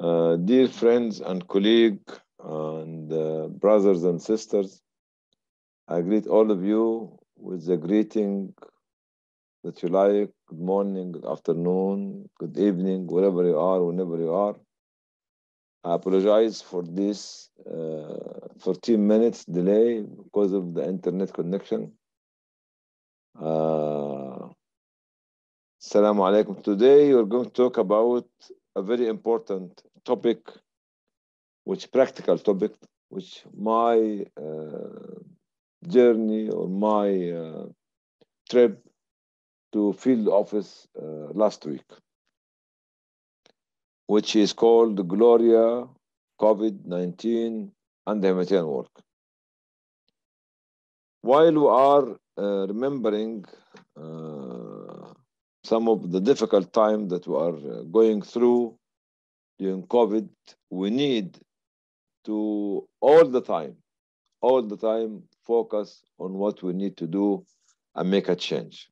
Uh, dear friends and colleagues and uh, brothers and sisters, I greet all of you with the greeting that you like. Good morning, good afternoon, good evening, wherever you are, whenever you are. I apologize for this uh, 14 minutes delay because of the internet connection. Uh, Assalamu alaikum. Today we're going to talk about a very important topic, which practical topic, which my uh, journey or my uh, trip to field office uh, last week, which is called Gloria COVID-19 and the humanitarian work. While we are uh, remembering uh, some of the difficult time that we are going through during COVID, we need to all the time, all the time focus on what we need to do and make a change.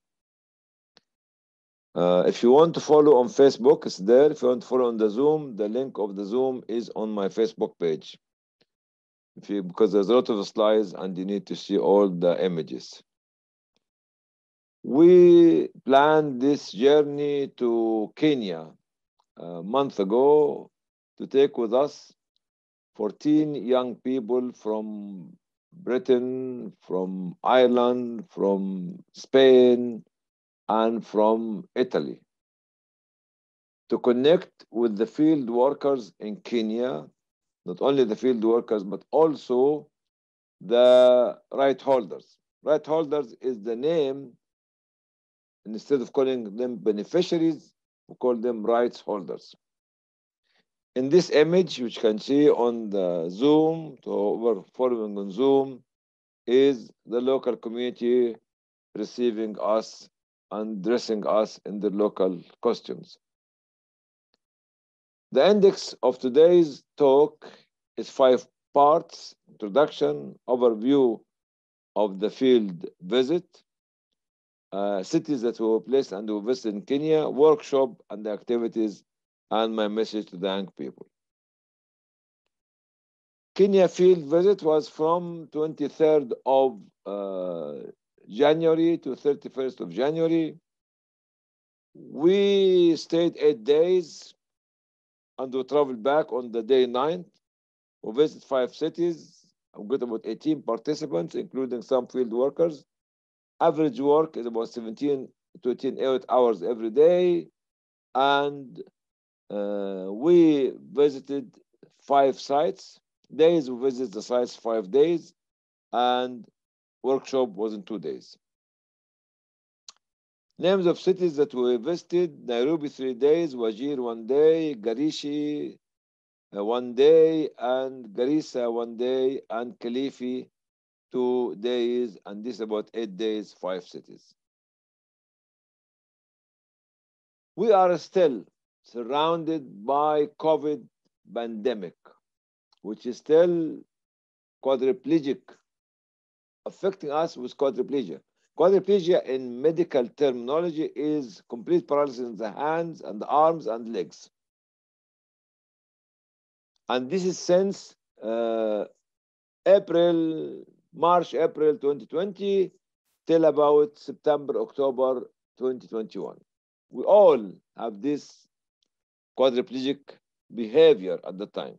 Uh, if you want to follow on Facebook, it's there. If you want to follow on the Zoom, the link of the Zoom is on my Facebook page. If you, because there's a lot of slides and you need to see all the images. We planned this journey to Kenya a month ago to take with us 14 young people from Britain, from Ireland, from Spain, and from Italy to connect with the field workers in Kenya, not only the field workers, but also the right holders. Right holders is the name, instead of calling them beneficiaries, we call them rights holders. In this image, which you can see on the Zoom, to over following on Zoom, is the local community receiving us and dressing us in the local costumes. The index of today's talk is five parts, introduction, overview of the field visit, uh, cities that were placed and we visited in Kenya, workshop and the activities, and my message to the young people. Kenya field visit was from 23rd of uh, January to 31st of January. We stayed eight days and we traveled back on the day ninth. We visited five cities. We got about 18 participants, including some field workers. Average work is about 17 to 18 hours every day. And uh, we visited five sites. Days we visited the sites five days. And workshop was in two days. Names of cities that we visited, Nairobi three days, Wajir one day, Garashi uh, one day, and Garissa one day, and Kilifi two days, and this about eight days, five cities. We are still surrounded by COVID pandemic, which is still quadriplegic affecting us with quadriplegia. Quadriplegia in medical terminology is complete paralysis in the hands and the arms and legs. And this is since uh, April, March, April 2020 till about September, October 2021. We all have this quadriplegic behavior at the time.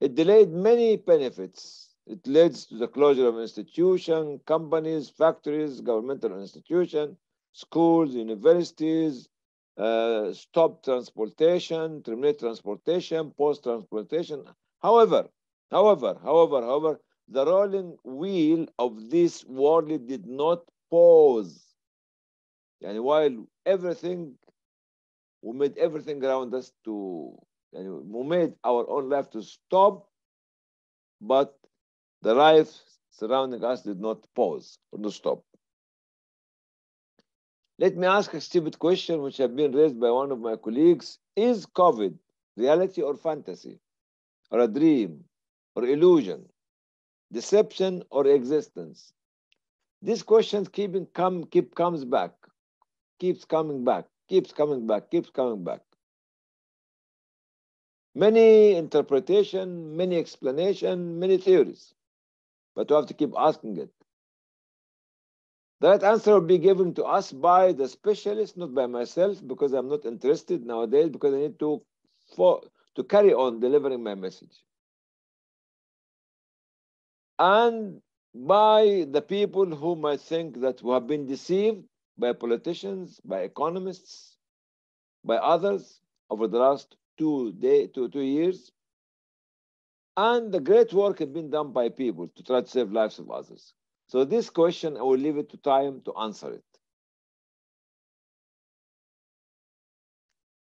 It delayed many benefits it leads to the closure of institutions, companies, factories, governmental institutions, schools, universities, uh, stop transportation, terminate transportation, post transportation. However, however, however, however, the rolling wheel of this world did not pause. And while everything, we made everything around us to, and we made our own life to stop, but the life surrounding us did not pause or not stop. Let me ask a stupid question which has been raised by one of my colleagues. Is COVID reality or fantasy? Or a dream? Or illusion? Deception or existence? These questions keep come keep comes back, keeps coming back, keeps coming back, keeps coming back. Many interpretation, many explanation, many theories. But we have to keep asking it. That answer will be given to us by the specialist, not by myself, because I'm not interested nowadays, because I need to, for, to carry on delivering my message. And by the people who might think that we have been deceived by politicians, by economists, by others over the last two, day, two, two years. And the great work has been done by people to try to save lives of others. So this question, I will leave it to time to answer it.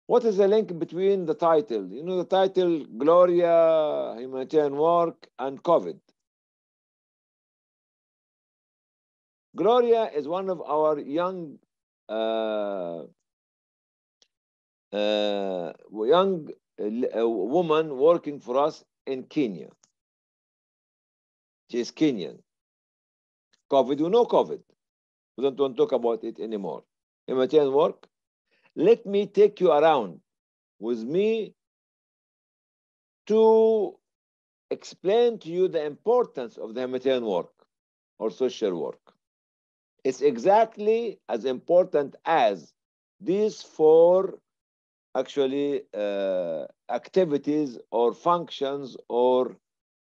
What is the link between the title? You know, the title Gloria, Humanitarian Work, and COVID. Gloria is one of our young uh, uh, young uh, woman working for us in Kenya. She is Kenyan. COVID, we know COVID. We don't want to talk about it anymore. Humanitarian work. Let me take you around with me to explain to you the importance of the humanitarian work or social work. It's exactly as important as these four actually uh, activities or functions or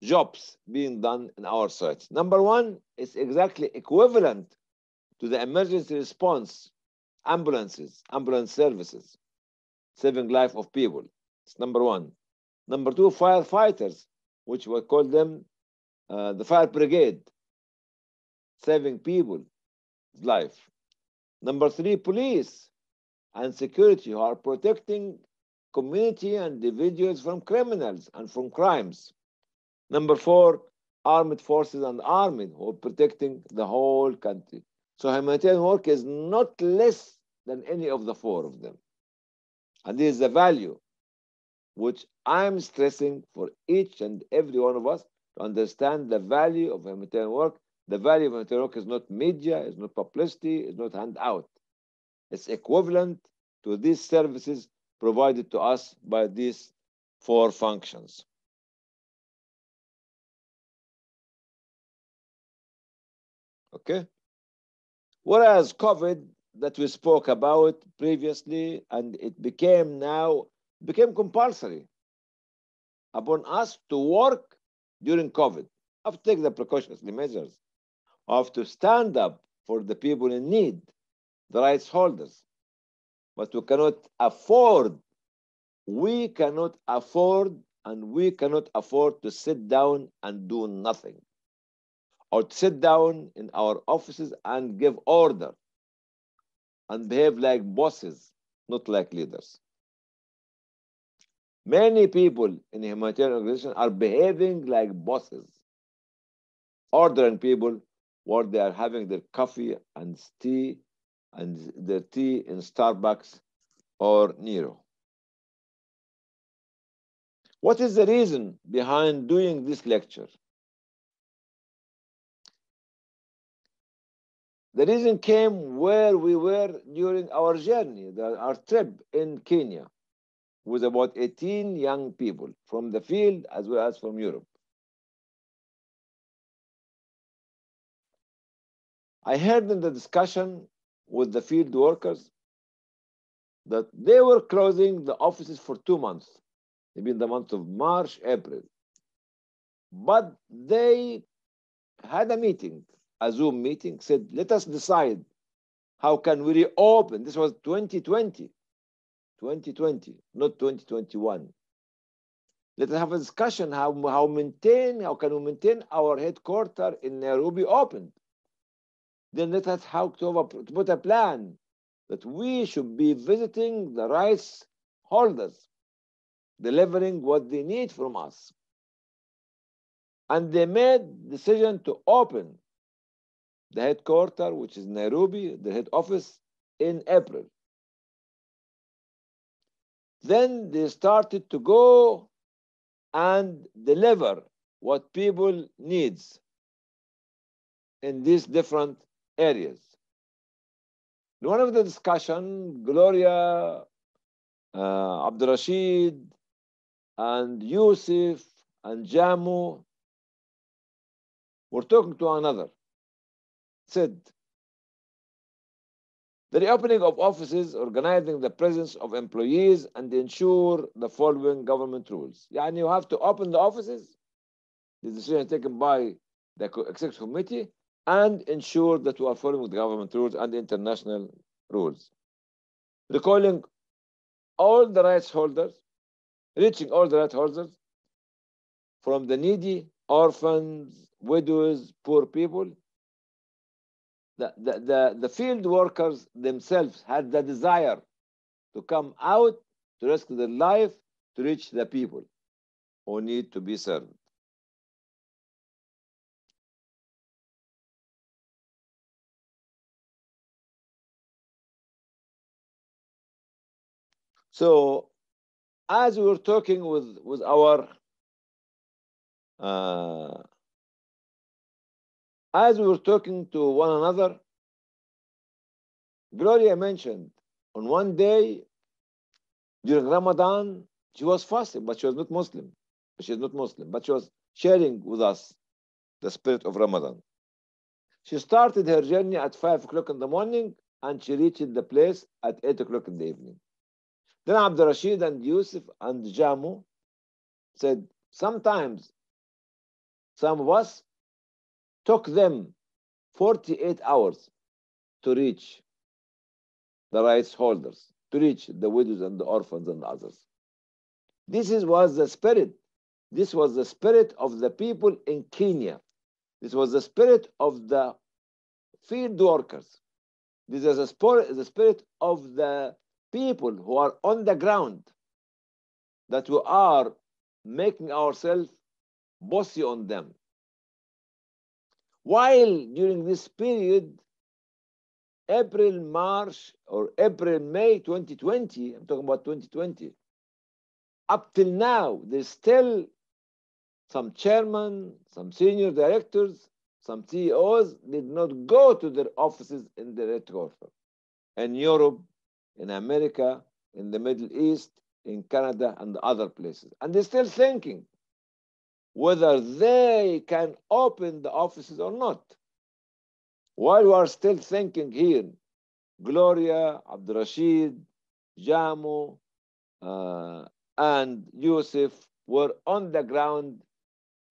jobs being done in our sites. Number one is exactly equivalent to the emergency response ambulances, ambulance services, saving life of people. It's number one. Number two, firefighters, which we call them uh, the fire brigade, saving people life. Number three, police and security who are protecting community and individuals from criminals and from crimes. Number four, armed forces and army who are protecting the whole country. So humanitarian work is not less than any of the four of them. And this is the value which I'm stressing for each and every one of us to understand the value of humanitarian work the value of humanitarian work is not media, it's not publicity, it's not handout. It's equivalent to these services provided to us by these four functions. Okay? Whereas COVID that we spoke about previously and it became now became compulsory upon us to work during COVID. Have to take the precautionary measures of to stand up for the people in need, the rights holders. But we cannot afford, we cannot afford, and we cannot afford to sit down and do nothing. Or to sit down in our offices and give order and behave like bosses, not like leaders. Many people in humanitarian organizations are behaving like bosses, ordering people where they are having their coffee and tea and their tea in Starbucks or Nero. What is the reason behind doing this lecture? The reason came where we were during our journey, our trip in Kenya, with about 18 young people from the field as well as from Europe. I heard in the discussion with the field workers that they were closing the offices for two months, maybe in the month of March, April. But they had a meeting, a Zoom meeting, said, let us decide how can we reopen. This was 2020, 2020, not 2021. Let us have a discussion how, how maintain, how can we maintain our headquarters in Nairobi open then let us to, to put a plan that we should be visiting the rights holders, delivering what they need from us. And they made decision to open the headquarters, which is Nairobi, the head office, in April. Then they started to go and deliver what people needs in these different areas. In one of the discussion, Gloria, uh, Abdul Rashid, and Yusuf and Jamu were talking to another. Said, the reopening of offices, organizing the presence of employees, and ensure the following government rules. Yeah, and you have to open the offices, the decision taken by the executive committee, and ensure that we are following the government rules and international rules. Recalling all the rights holders, reaching all the rights holders, from the needy, orphans, widows, poor people, the, the, the, the field workers themselves had the desire to come out to risk their life to reach the people who need to be served. So, as we were talking with, with our uh, as we were talking to one another, Gloria mentioned on one day during Ramadan, she was fasting, but she was not Muslim. She is not Muslim, but she was sharing with us the spirit of Ramadan. She started her journey at 5 o'clock in the morning and she reached the place at 8 o'clock in the evening. Then Abdul Rashid and Yusuf and Jamu said, sometimes some of us took them 48 hours to reach the rights holders, to reach the widows and the orphans and others. This is, was the spirit. This was the spirit of the people in Kenya. This was the spirit of the field workers. This is the the spirit of the people who are on the ground that we are making ourselves bossy on them. While during this period, April, March, or April, May 2020, I'm talking about 2020, up till now, there's still some chairman, some senior directors, some CEOs did not go to their offices in the red headquarters. In Europe, in America, in the Middle East, in Canada, and other places. And they're still thinking whether they can open the offices or not. While we are still thinking here, Gloria, Abdul Rashid, Jamu, uh, and Yusuf were on the ground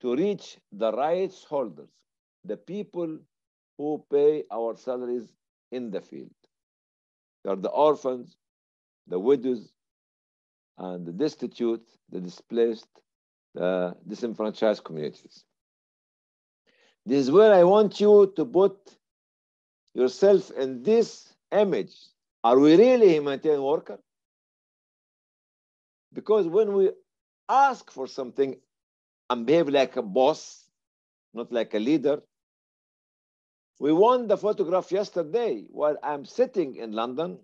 to reach the rights holders, the people who pay our salaries in the field. They are the orphans, the widows, and the destitute, the displaced, the disenfranchised communities. This is where I want you to put yourself in this image. Are we really humanitarian worker? Because when we ask for something and behave like a boss, not like a leader, we won the photograph yesterday while I'm sitting in London,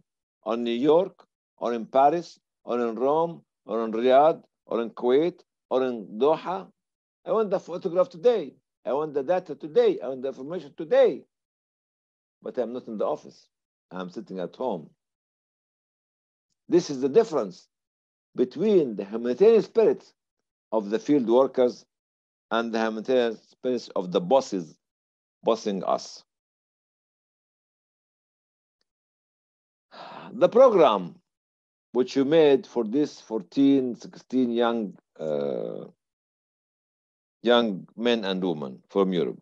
or New York, or in Paris, or in Rome, or in Riyadh, or in Kuwait, or in Doha. I want the photograph today. I want the data today. I want the information today. But I'm not in the office. I'm sitting at home. This is the difference between the humanitarian spirit of the field workers and the humanitarian spirit of the bosses bossing us. The program which you made for this 14, 16 young uh, young men and women from Europe.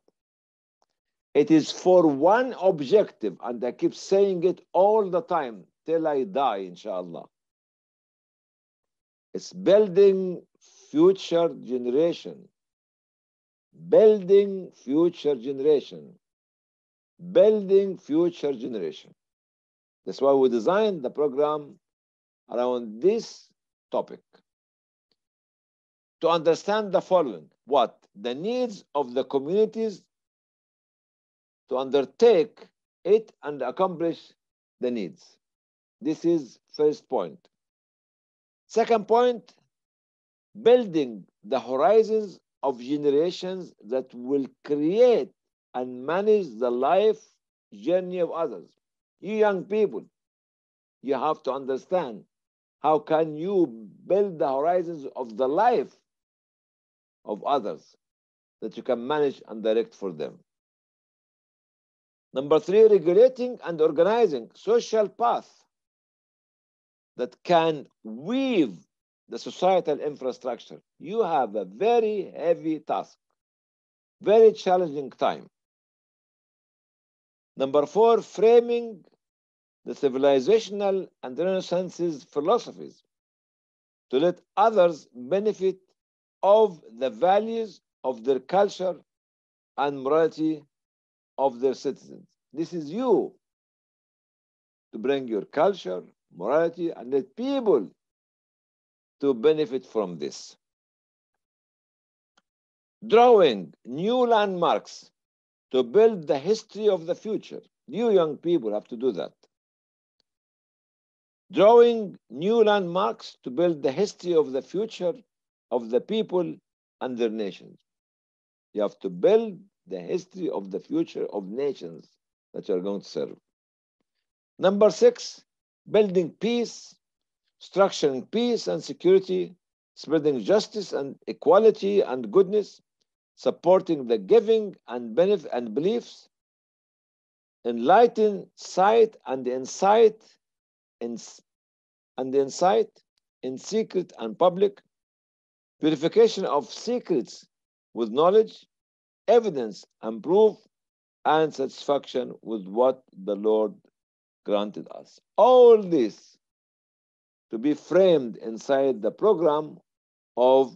It is for one objective, and I keep saying it all the time till I die, inshallah. It's building future generation. Building future generation. Building future generation. That's why we designed the program around this topic to understand the following what the needs of the communities to undertake it and accomplish the needs this is first point second point building the horizons of generations that will create and manage the life journey of others you young people you have to understand how can you build the horizons of the life of others that you can manage and direct for them. Number three, regulating and organizing social path that can weave the societal infrastructure. You have a very heavy task, very challenging time. Number four, framing the civilizational and Renaissance's philosophies to let others benefit of the values of their culture and morality of their citizens. This is you to bring your culture, morality, and let people to benefit from this. Drawing new landmarks to build the history of the future. You young people have to do that. Drawing new landmarks to build the history of the future of the people and their nations. You have to build the history of the future of nations that you are going to serve. Number six, building peace, structuring peace and security, spreading justice and equality and goodness, supporting the giving and benefit and beliefs, enlighten sight and insight in, and insight in secret and public, purification of secrets with knowledge, evidence and proof, and satisfaction with what the Lord granted us. All this to be framed inside the program of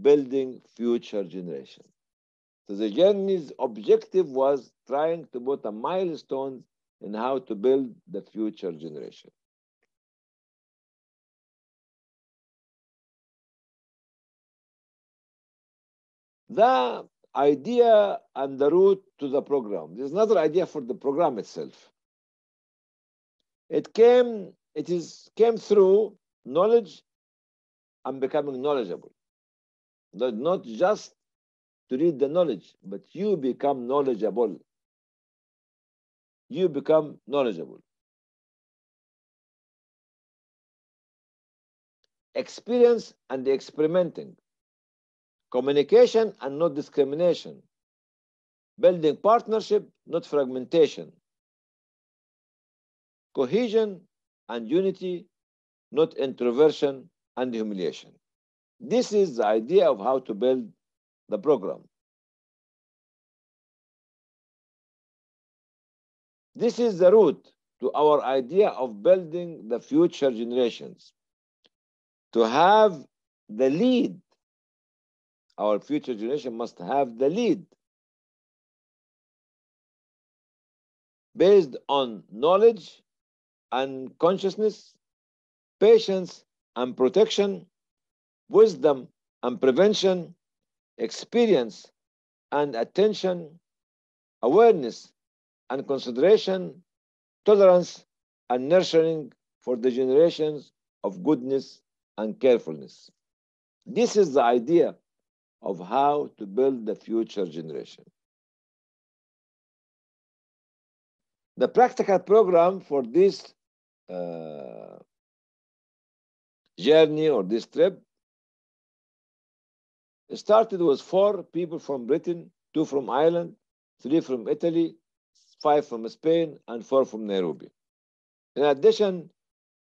building future generation. So the journey's objective was trying to put a milestone in how to build the future generation. The idea and the route to the program. There's another idea for the program itself. It came, it is came through knowledge and becoming knowledgeable. Not, not just to read the knowledge, but you become knowledgeable. You become knowledgeable. Experience and experimenting. Communication and not discrimination. Building partnership, not fragmentation. Cohesion and unity, not introversion and humiliation. This is the idea of how to build the program. This is the route to our idea of building the future generations. To have the lead, our future generation must have the lead based on knowledge and consciousness, patience and protection, wisdom and prevention, experience and attention, awareness and consideration, tolerance and nurturing for the generations of goodness and carefulness. This is the idea of how to build the future generation. The practical program for this uh, journey or this trip started with four people from Britain, two from Ireland, three from Italy, five from Spain, and four from Nairobi. In addition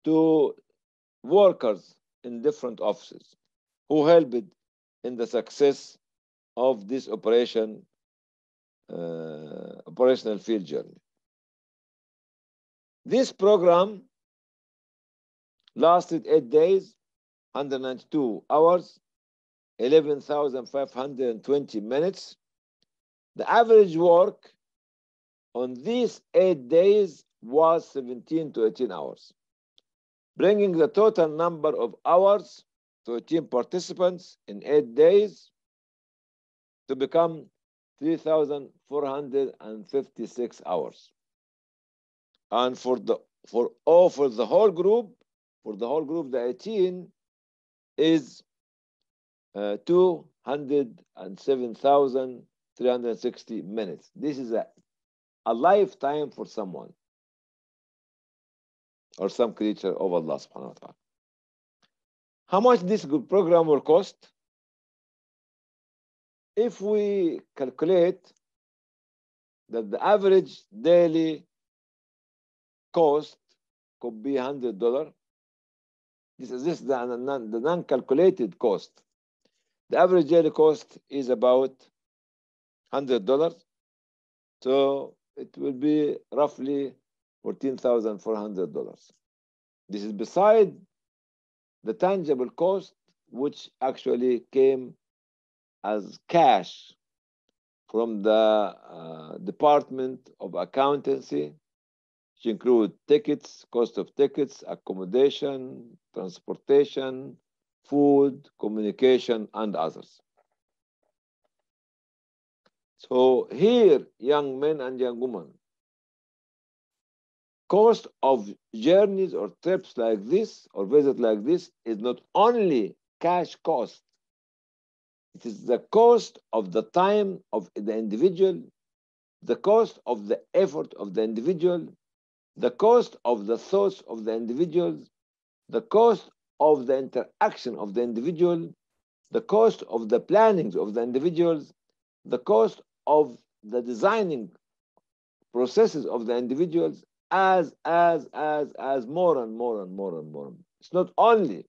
to workers in different offices who helped in the success of this operation, uh, operational field journey. This program lasted eight days, 192 hours, 11,520 minutes. The average work on these eight days was 17 to 18 hours, bringing the total number of hours to 18 participants in eight days to become 3,456 hours. And for the for all for the whole group, for the whole group, the 18 is uh, 207,360 minutes. This is a, a lifetime for someone or some creature of Allah subhanahu wa ta'ala. How much this program will cost? If we calculate that the average daily cost could be $100, this is this the, the non-calculated cost. The average daily cost is about $100. So it will be roughly $14,400. This is beside the tangible cost, which actually came as cash from the uh, Department of Accountancy, which include tickets, cost of tickets, accommodation, transportation, food, communication, and others. So here, young men and young women, cost of journeys or trips like this or visit like this is not only cash cost, it is the cost of the time of the individual, the cost of the effort of the individual, the cost of the thoughts of the individuals, the cost of the interaction of the individual, the cost of the plannings of the individuals, the cost of the designing processes of the individuals as, as, as, as more and more and more and more. It's not only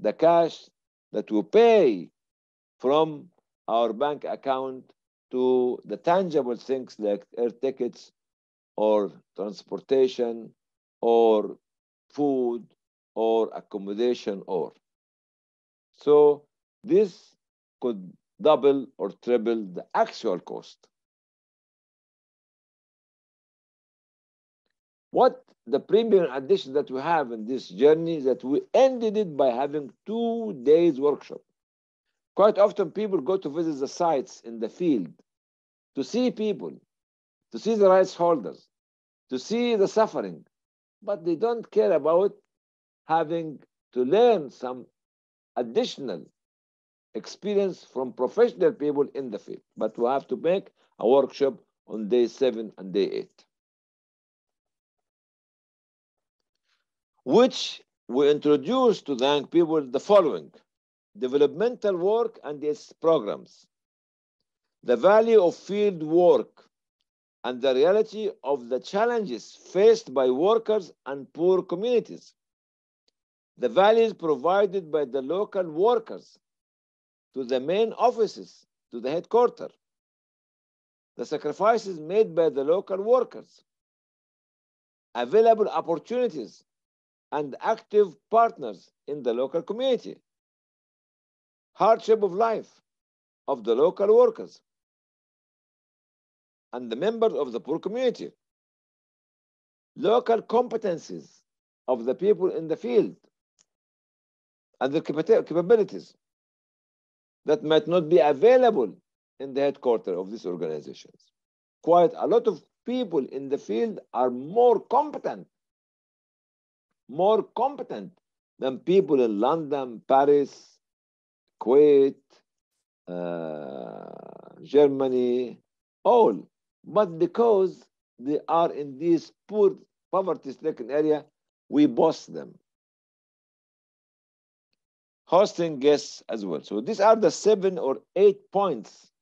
the cash that we pay from our bank account to the tangible things like air tickets or transportation or food or accommodation or. So this could double or triple the actual cost. What the premium addition that we have in this journey is that we ended it by having two days workshop. Quite often people go to visit the sites in the field to see people, to see the rights holders, to see the suffering, but they don't care about having to learn some additional experience from professional people in the field. But we have to make a workshop on day seven and day eight. Which we introduce to the young people the following developmental work and its programs, the value of field work, and the reality of the challenges faced by workers and poor communities, the values provided by the local workers to the main offices, to the headquarters, the sacrifices made by the local workers, available opportunities and active partners in the local community, hardship of life of the local workers and the members of the poor community, local competencies of the people in the field and their capabilities that might not be available in the headquarters of these organizations. Quite a lot of people in the field are more competent, more competent than people in London, Paris, Kuwait, uh, Germany, all. But because they are in this poor, poverty-stricken area, we boss them hosting guests as well. So these are the seven or eight points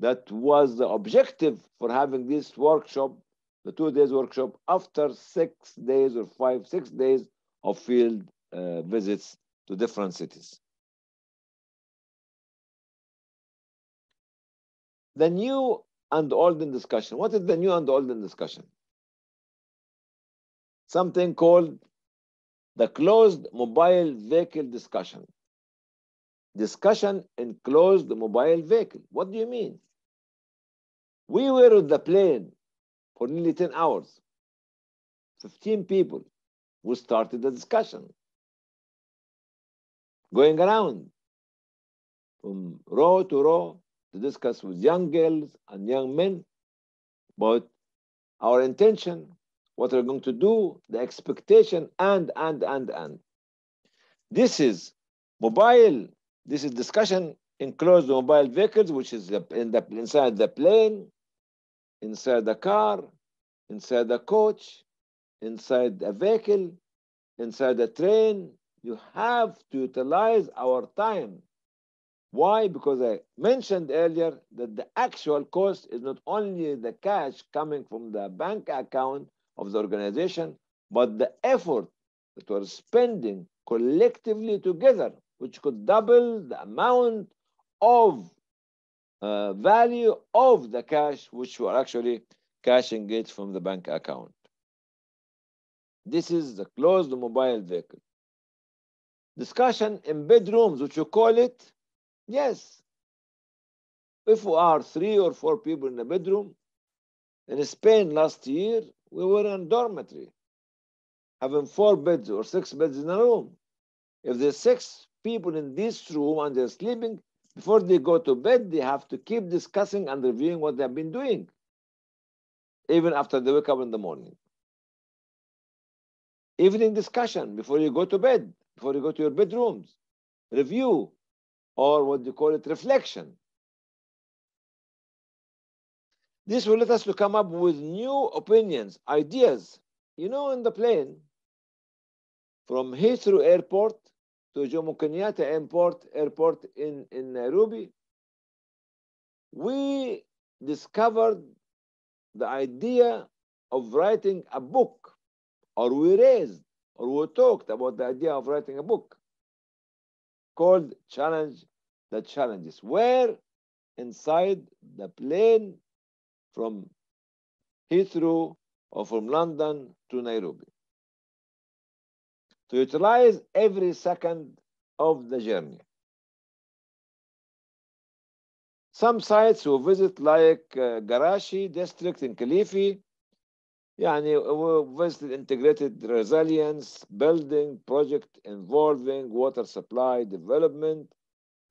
that was the objective for having this workshop, the two days workshop, after six days or five, six days of field uh, visits to different cities. The new and olden discussion. What is the new and olden discussion? Something called the closed mobile vehicle discussion. Discussion in closed mobile vehicle. What do you mean? We were on the plane for nearly 10 hours. 15 people. We started the discussion. Going around from row to row to discuss with young girls and young men about our intention, what we're going to do, the expectation, and, and, and, and. This is mobile, this is discussion enclosed mobile vehicles, which is in the, inside the plane, inside the car, inside the coach, inside a vehicle, inside the train, you have to utilize our time. Why? Because I mentioned earlier that the actual cost is not only the cash coming from the bank account of the organization, but the effort that we're spending collectively together, which could double the amount of uh, value of the cash, which we're actually cashing it from the bank account. This is the closed mobile vehicle. Discussion in bedrooms, which you call it, yes. If we are three or four people in a bedroom, in Spain last year, we were in a dormitory, having four beds or six beds in a room. If there's six people in this room and they're sleeping, before they go to bed, they have to keep discussing and reviewing what they've been doing, even after they wake up in the morning. Evening discussion before you go to bed, before you go to your bedrooms, review, or what you call it, reflection. This will let us to come up with new opinions, ideas. You know, in the plane, from Heathrow Airport to Jomo Kenyatta Airport, airport in, in Nairobi, we discovered the idea of writing a book, or we raised, or we talked about the idea of writing a book called Challenge the challenges. Where? Inside the plane from Heathrow or from London to Nairobi. To utilize every second of the journey. Some sites we visit like uh, Garashi district in Kilifi, يعني we visited integrated resilience building project involving water supply development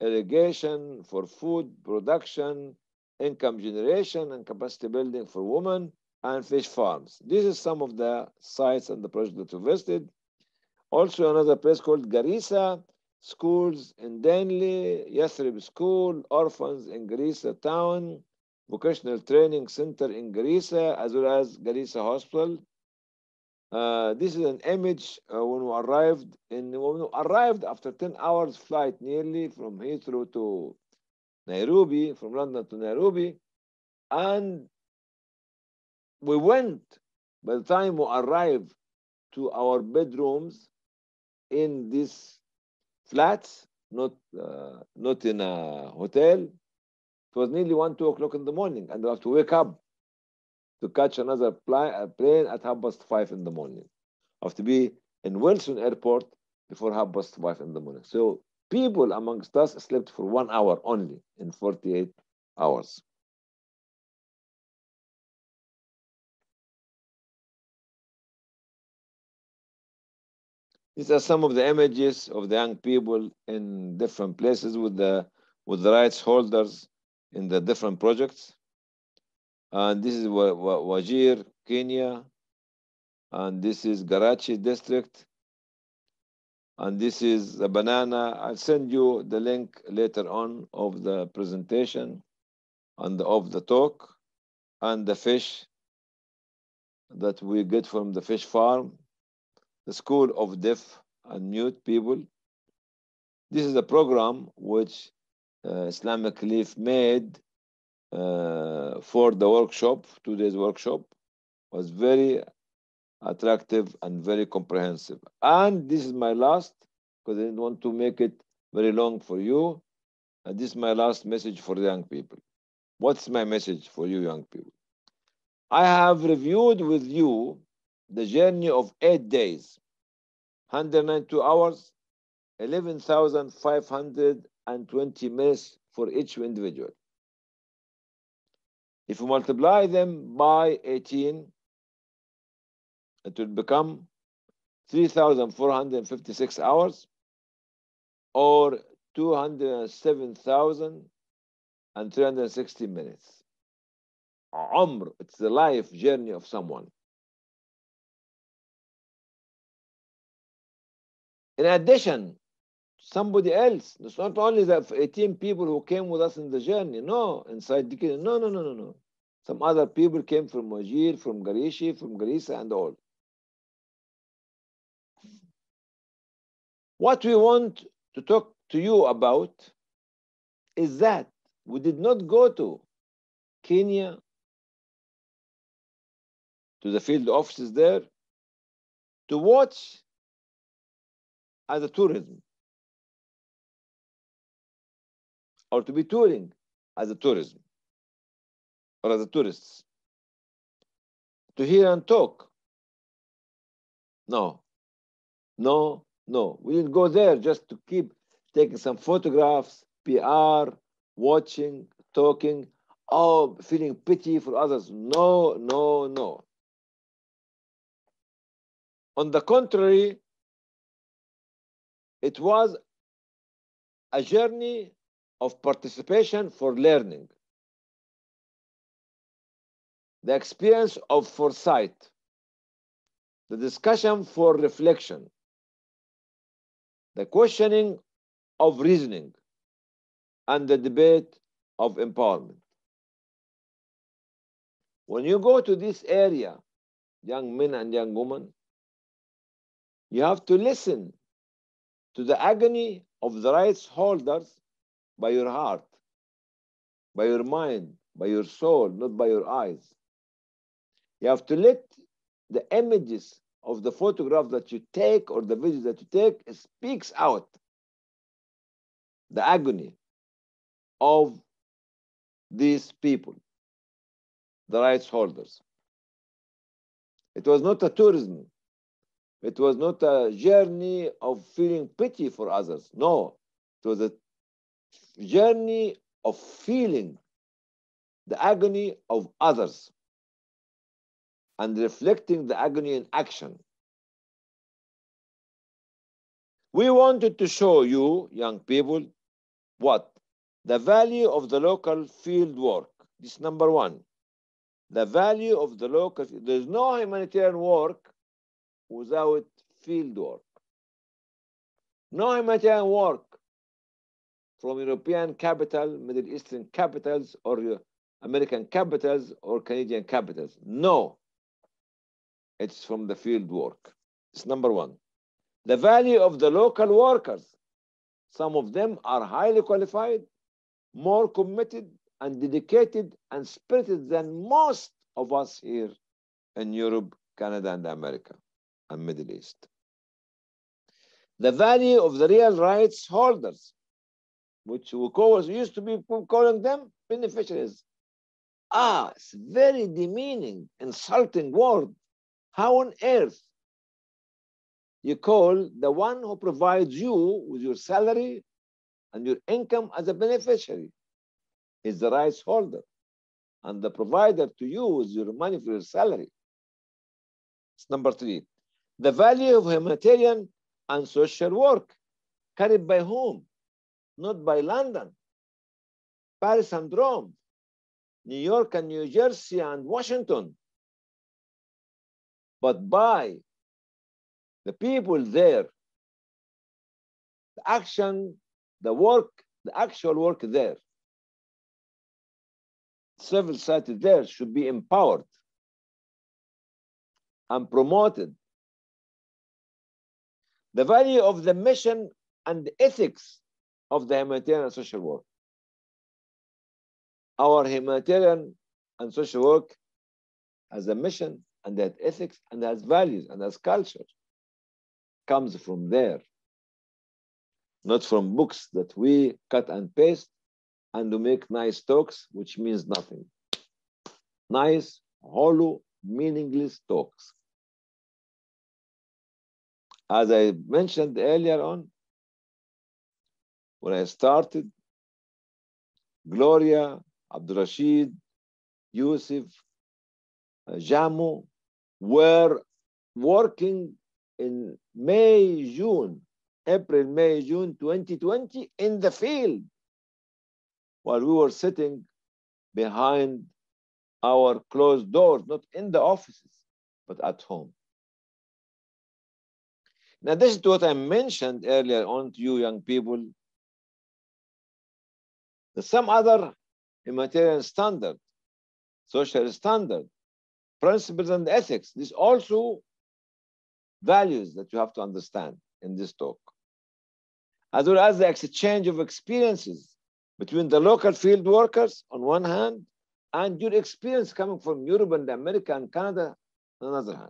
irrigation for food production, income generation and capacity building for women, and fish farms. This is some of the sites and the projects that we visited. Also another place called Garissa, schools in Denley, Yathrib School, orphans in Garissa town, vocational training center in Garissa, as well as Garissa Hospital. Uh, this is an image uh, when we arrived in when we arrived after 10 hours flight nearly from Heathrow to Nairobi, from London to Nairobi, and we went by the time we arrived to our bedrooms in these flats, not uh, not in a hotel. It was nearly one, two o'clock in the morning, and we have to wake up to catch another uh, plane at half past five in the morning. I have to be in Wilson Airport before half past five in the morning. So people amongst us slept for one hour only in 48 hours. These are some of the images of the young people in different places with the with the rights holders in the different projects. And this is Wajir, Kenya. And this is Garashi district. And this is the banana. I'll send you the link later on of the presentation and of the talk and the fish that we get from the fish farm the School of Deaf and Mute People. This is a program which uh, Islamic Relief made uh, for the workshop, two days workshop, was very attractive and very comprehensive. And this is my last, because I didn't want to make it very long for you. And this is my last message for the young people. What's my message for you, young people? I have reviewed with you the journey of eight days, 192 hours, 11,520 minutes for each individual. If you multiply them by 18, it will become 3,456 hours or 207,360 minutes. Umr, it's the life journey of someone. In addition, somebody else. It's not only the 18 people who came with us in the journey. No, inside the. No, no, no, no, no. Some other people came from Wajir, from Garashi, from Garissa, and all. What we want to talk to you about is that we did not go to Kenya, to the field offices there, to watch as a tourism or to be touring as a tourism or as a tourists to hear and talk? No. No no. We didn't go there just to keep taking some photographs pr watching talking oh feeling pity for others. No no no. On the contrary it was a journey of participation for learning. The experience of foresight, the discussion for reflection, the questioning of reasoning, and the debate of empowerment. When you go to this area, young men and young women, you have to listen to the agony of the rights holders by your heart, by your mind, by your soul, not by your eyes. You have to let the images of the photograph that you take or the videos that you take speaks out the agony of these people, the rights holders. It was not a tourism. It was not a journey of feeling pity for others. No, it was a journey of feeling the agony of others and reflecting the agony in action. We wanted to show you, young people, what? The value of the local field work. This number one. The value of the local, there's no humanitarian work without field work. No humanitarian work from European capital, Middle Eastern capitals, or American capitals, or Canadian capitals. No, it's from the field work. It's number one. The value of the local workers. Some of them are highly qualified, more committed and dedicated and spirited than most of us here in Europe, Canada, and America, and Middle East. The value of the real rights holders which we call, used to be calling them beneficiaries. Ah, it's very demeaning, insulting word. How on earth you call the one who provides you with your salary and your income as a beneficiary? Is the rights holder and the provider to you is your money for your salary. It's number three. The value of humanitarian and social work carried by whom? Not by London, Paris and Rome, New York and New Jersey and Washington, but by the people there, the action, the work, the actual work there. Civil society there should be empowered and promoted. The value of the mission and the ethics of the humanitarian and social work. Our humanitarian and social work has a mission and that ethics and has values and has culture comes from there, not from books that we cut and paste and to make nice talks, which means nothing. Nice, hollow, meaningless talks. As I mentioned earlier on, when I started, Gloria, Abdurashid, Yusuf, uh, Jamu were working in May, June, April, May, June 2020 in the field while we were sitting behind our closed doors, not in the offices, but at home. Now, this is what I mentioned earlier on to you, young people, some other humanitarian standard, social standard, principles and ethics. These also values that you have to understand in this talk. as well as the exchange of experiences between the local field workers on one hand and your experience coming from Europe and America and Canada on the other hand.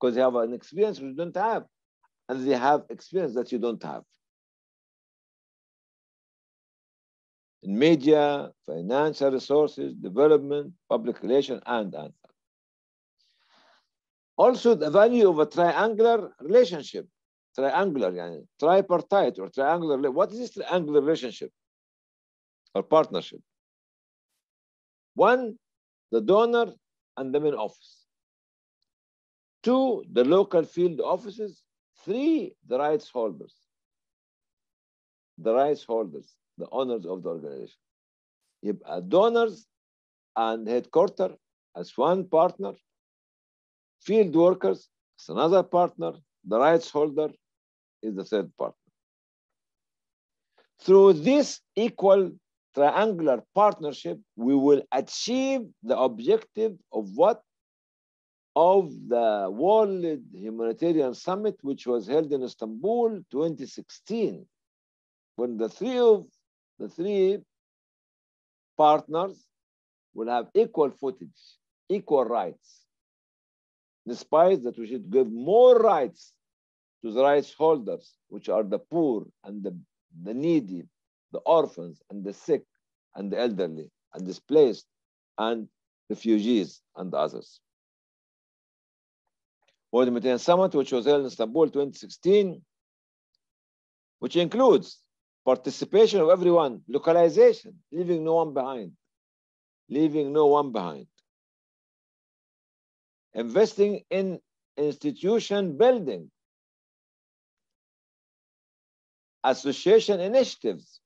Because they have an experience you don't have, and they have experience that you don't have. In media, financial resources, development, public relations, and, and. Also, the value of a triangular relationship. Triangular, yani, tripartite or triangular. What is this triangular relationship or partnership? One, the donor and the main office. Two, the local field offices. Three, the rights holders. The rights holders, the owners of the organization. يبقى donors and headquarter as one partner, field workers as another partner, the rights holder is the third partner. Through this equal triangular partnership, we will achieve the objective of what? Of the World Humanitarian Summit, which was held in Istanbul 2016, when the three of the three partners will have equal footage, equal rights, despite that we should give more rights to the rights holders, which are the poor and the, the needy, the orphans and the sick and the elderly and displaced and refugees and others. World Humanitarian Summit, which was held in Istanbul 2016, which includes participation of everyone, localization, leaving no one behind, leaving no one behind. Investing in institution building, association initiatives,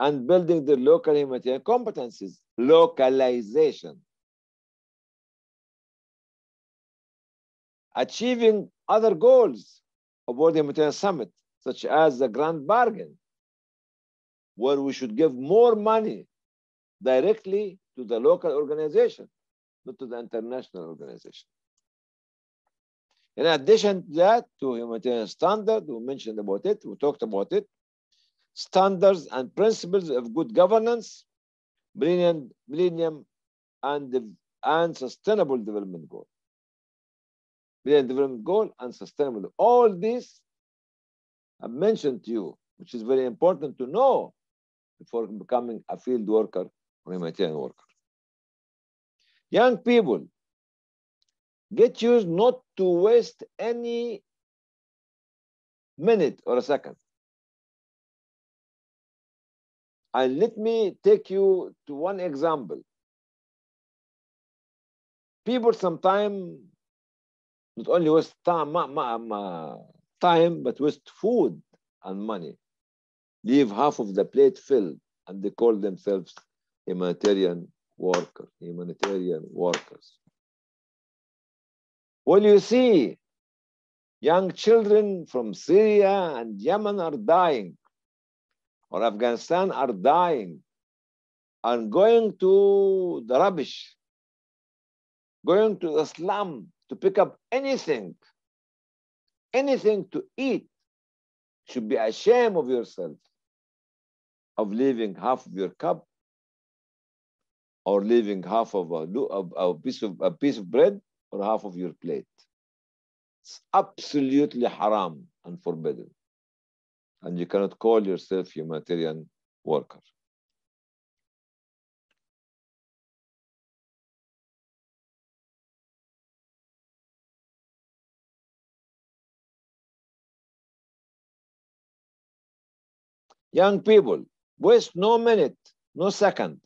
and building the local humanitarian competencies, localization. Achieving other goals of World Humanitarian Summit, such as the Grand Bargain, where we should give more money directly to the local organization, not to the international organization. In addition to that, to humanitarian standard, we mentioned about it, we talked about it, standards and principles of good governance, millennium, millennium and, and sustainable development goal. Millennium development goal and sustainable. All this I mentioned to you, which is very important to know before becoming a field worker or a humanitarian worker. Young people, get used not to waste any minute or a second. And let me take you to one example. People sometimes not only waste time, time, but waste food and money. Leave half of the plate filled, and they call themselves humanitarian worker, humanitarian workers. Well, you see, young children from Syria and Yemen are dying, or Afghanistan are dying, and going to the rubbish, going to the slum to pick up anything, anything to eat, should be ashamed of yourself of leaving half of your cup or leaving half of a, a, piece of a piece of bread or half of your plate. It's absolutely haram and forbidden. And you cannot call yourself a humanitarian worker. Young people, waste no minute, no second.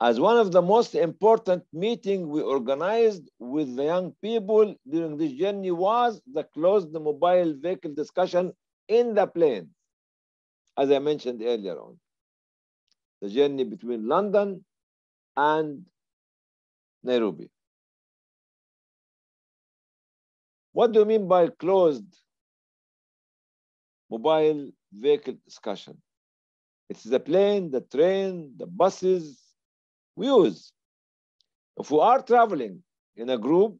As one of the most important meetings we organized with the young people during this journey was the closed mobile vehicle discussion in the plane, as I mentioned earlier on. The journey between London and Nairobi. What do you mean by closed mobile vehicle discussion. It's the plane, the train, the buses we use. If we are traveling in a group,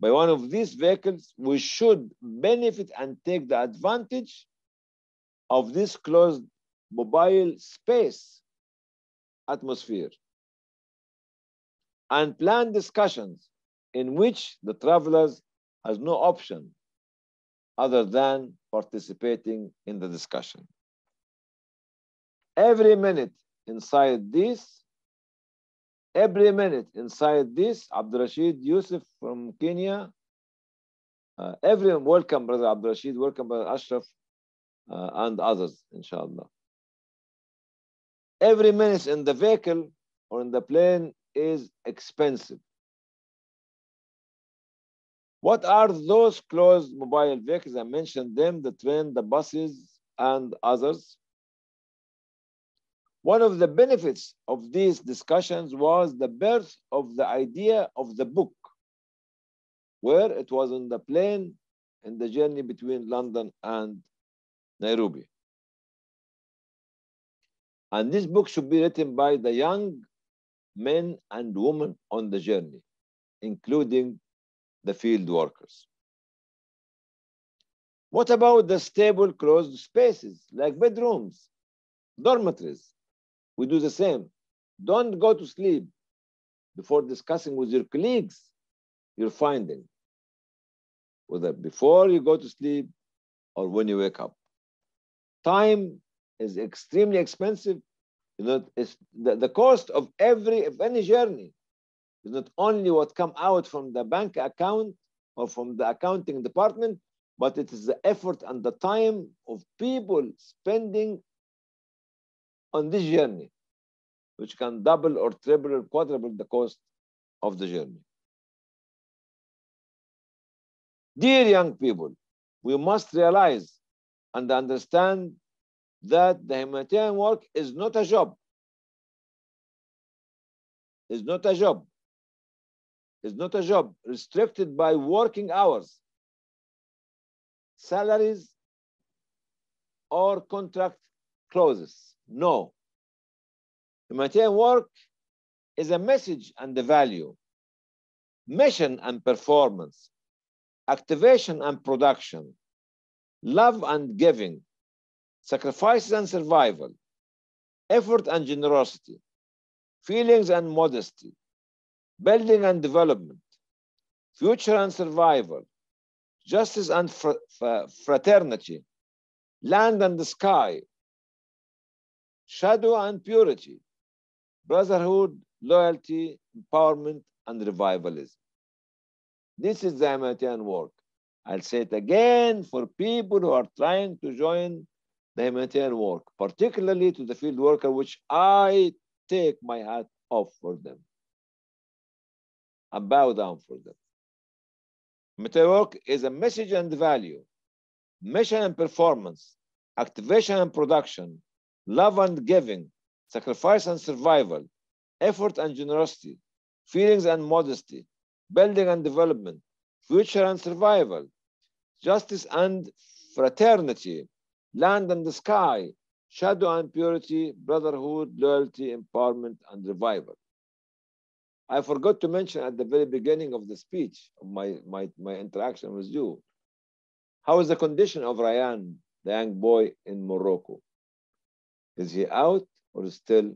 by one of these vehicles, we should benefit and take the advantage of this closed mobile space atmosphere and plan discussions in which the travelers has no option other than participating in the discussion. Every minute inside this, every minute inside this, Abdul Rashid Yusuf from Kenya, uh, everyone, welcome Brother Abdul Rashid, welcome Brother Ashraf, uh, and others, inshallah. Every minute in the vehicle or in the plane is expensive. What are those closed mobile vehicles? I mentioned them, the train, the buses, and others. One of the benefits of these discussions was the birth of the idea of the book, where it was on the plane in the journey between London and Nairobi. And this book should be written by the young men and women on the journey, including the field workers. What about the stable closed spaces like bedrooms, dormitories? We do the same. Don't go to sleep before discussing with your colleagues your finding, whether before you go to sleep or when you wake up. Time is extremely expensive. You know, the, the cost of every of any journey is not only what come out from the bank account or from the accounting department, but it is the effort and the time of people spending on this journey, which can double or triple or quadruple the cost of the journey. Dear young people, we must realize and understand that the humanitarian work is not a job. Is not a job. Is not a job. Restricted by working hours, salaries, or contract clauses. No. Humanitarian work is a message and a value, mission and performance, activation and production, love and giving, sacrifices and survival, effort and generosity, feelings and modesty, building and development, future and survival, justice and fr fraternity, land and the sky, shadow and purity, brotherhood, loyalty, empowerment, and revivalism. This is the humanitarian work. I'll say it again for people who are trying to join the humanitarian work, particularly to the field worker, which I take my hat off for them. I bow down for them. Humanitarian work is a message and value, mission and performance, activation and production, love and giving, sacrifice and survival, effort and generosity, feelings and modesty, building and development, future and survival, justice and fraternity, land and the sky, shadow and purity, brotherhood, loyalty, empowerment, and revival. I forgot to mention at the very beginning of the speech, of my, my, my interaction with you, how is the condition of Ryan, the young boy in Morocco? Is he out or still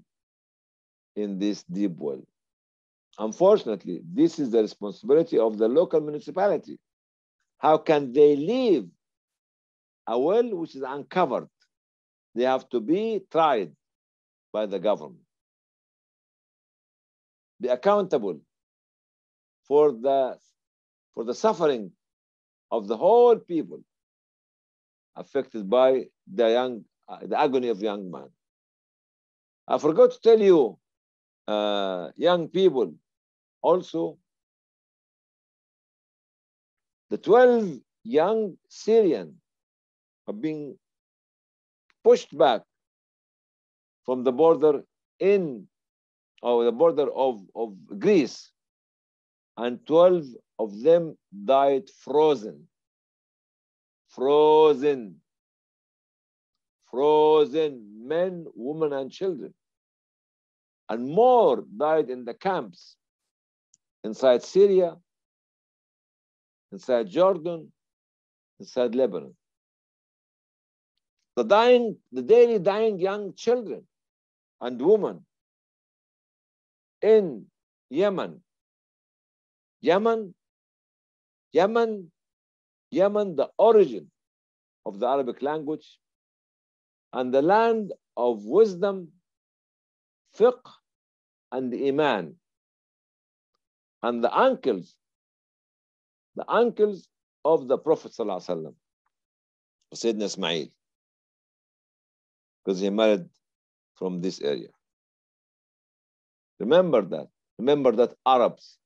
in this deep well? Unfortunately, this is the responsibility of the local municipality. How can they leave a well which is uncovered? They have to be tried by the government. Be accountable for the, for the suffering of the whole people affected by the young, uh, the agony of young man. I forgot to tell you, uh, young people, also, the 12 young Syrian are being pushed back from the border in, or the border of, of Greece, and 12 of them died frozen. Frozen. Frozen men, women, and children. And more died in the camps inside Syria inside Jordan, inside Lebanon. The dying, the daily dying young children and women in Yemen. Yemen, Yemen, Yemen, the origin of the Arabic language and the land of wisdom, fiqh, and iman. And the uncles, the uncles of the Prophet Sallallahu Sayyidina Ismail, because he married from this area. Remember that. Remember that Arabs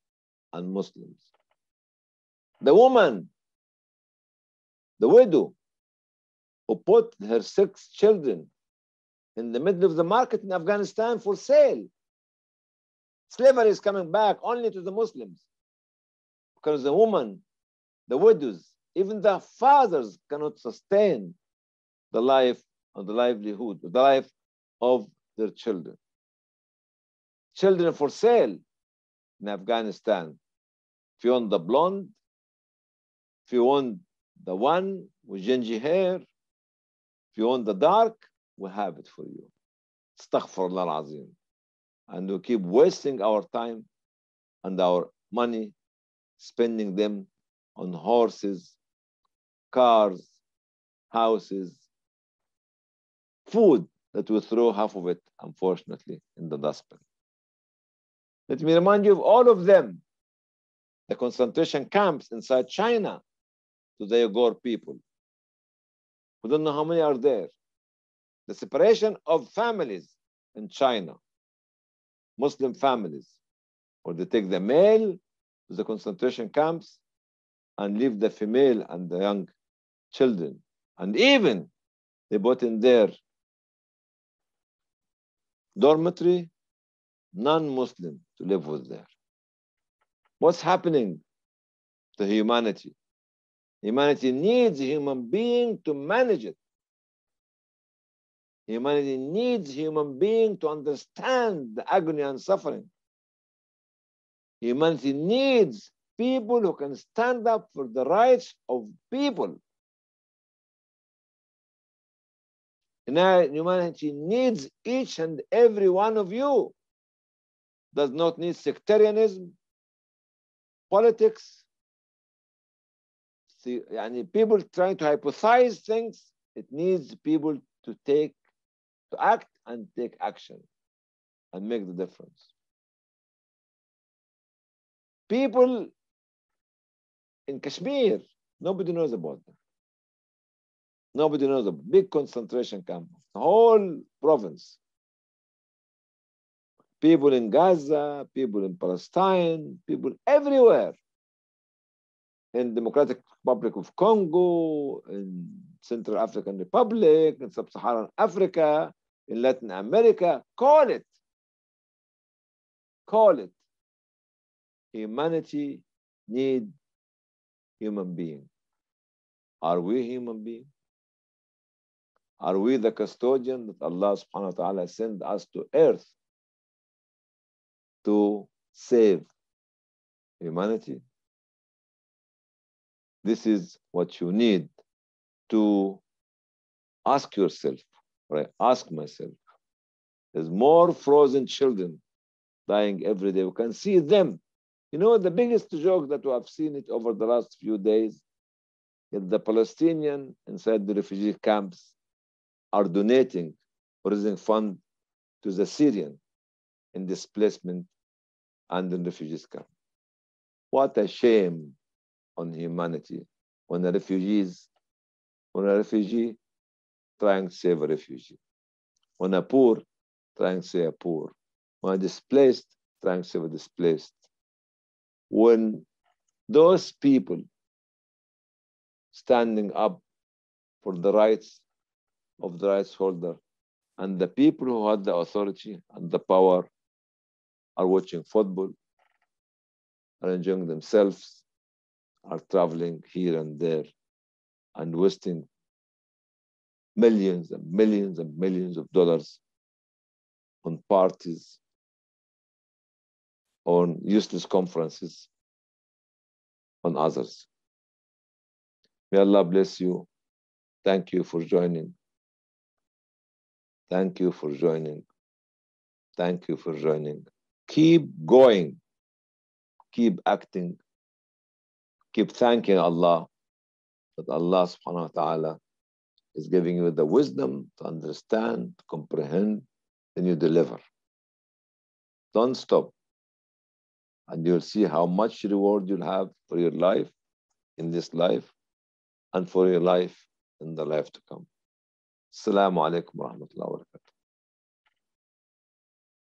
and Muslims. The woman, the widow, who put her six children in the middle of the market in Afghanistan for sale. Slavery is coming back only to the Muslims because the woman, the widows, even the fathers cannot sustain the life and the livelihood, the life of their children. Children for sale in Afghanistan. If you want the blonde, if you want the one with gingy hair, if you want the dark, we have it for you. Astaghfirullah al-Azim. And we keep wasting our time and our money, spending them on horses, cars, houses, food that we throw half of it, unfortunately, in the dustbin. Let me remind you of all of them. The concentration camps inside China to the Uyghur people. We don't know how many are there. The separation of families in China, Muslim families, where they take the male to the concentration camps and leave the female and the young children. And even they put in their dormitory non-Muslim to live with there. What's happening to humanity? Humanity needs a human being to manage it. Humanity needs human being to understand the agony and suffering. Humanity needs people who can stand up for the rights of people. And Humanity needs each and every one of you. Does not need sectarianism, politics, see, yani people trying to hypothesize things. It needs people to take, to act and take action and make the difference. People in Kashmir, nobody knows about them. Nobody knows a big concentration camp, the whole province. People in Gaza, people in Palestine, people everywhere. In Democratic Republic of Congo, in Central African Republic, in Sub-Saharan Africa, in Latin America, call it. Call it. Humanity need human being. Are we human being? Are we the custodian that Allah subhanahu wa ta'ala sent us to earth to save humanity? This is what you need to ask yourself, right? Ask myself. There's more frozen children dying every day. We can see them. You know, the biggest joke that we have seen it over the last few days is the Palestinian inside the refugee camps are donating raising fund to the Syrian in displacement and in refugees camp. What a shame on humanity when a refugees, when a refugee trying to save a refugee, when a poor trying to save a poor, when a displaced trying to save a displaced. When those people standing up for the rights of the rights holder. And the people who had the authority and the power are watching football, are enjoying themselves, are traveling here and there, and wasting millions and millions and millions of dollars on parties, on useless conferences, on others. May Allah bless you. Thank you for joining. Thank you for joining. Thank you for joining. Keep going. Keep acting. Keep thanking Allah that Allah subhanahu wa ta'ala is giving you the wisdom to understand, to comprehend, and you deliver. Don't stop. And you'll see how much reward you'll have for your life in this life and for your life in the life to come. Assalamu alaikum wa rahmatullahi wa barakatuh.